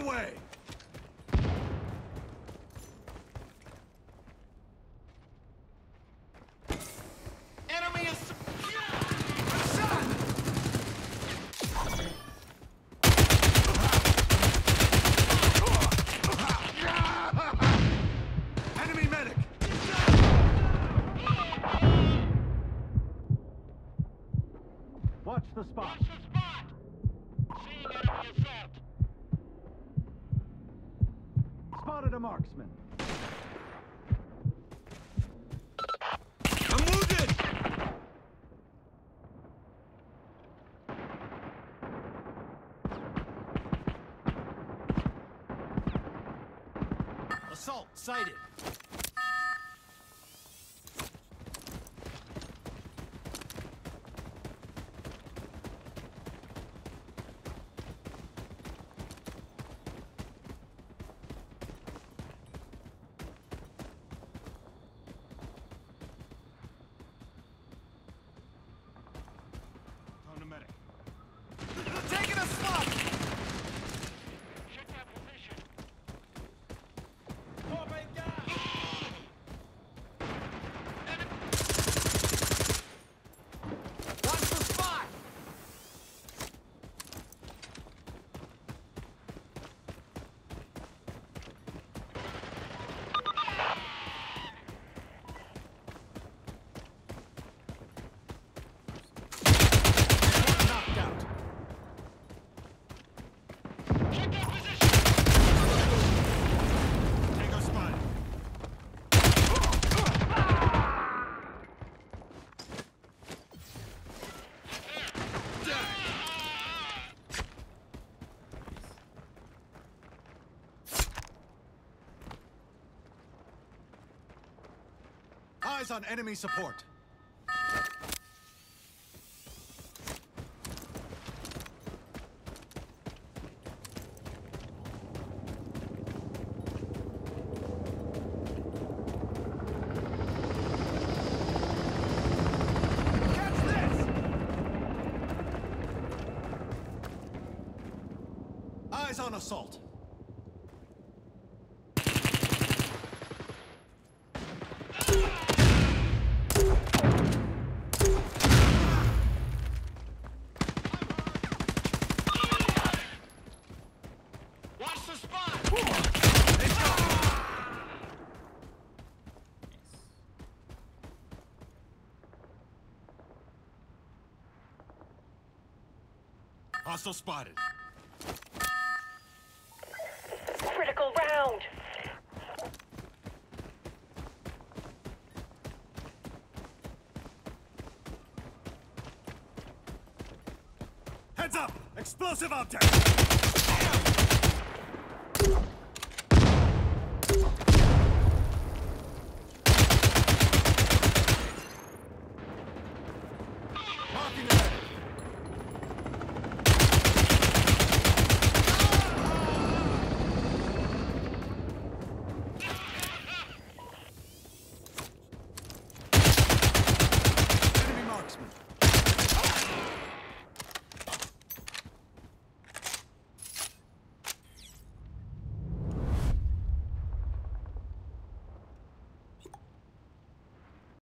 away! Enemy is... Enemy medic! Watch the spot. Spotted a marksman. I'm wounded! Assault sighted. On the medic. Taking a slot! Watch the spot! Knocked out. Tango spotted. Eyes on enemy support. Eyes on assault. Watch the spot! Hostile spotted. Critical round. Heads up! Explosive object!